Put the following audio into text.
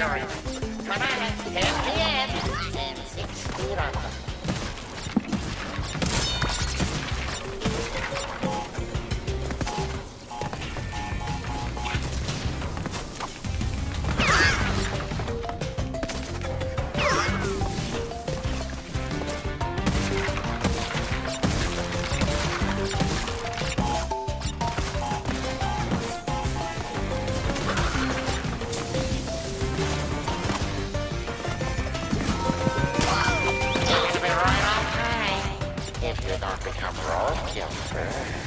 Fury. on at 10 p.m. and 6 feet under. You're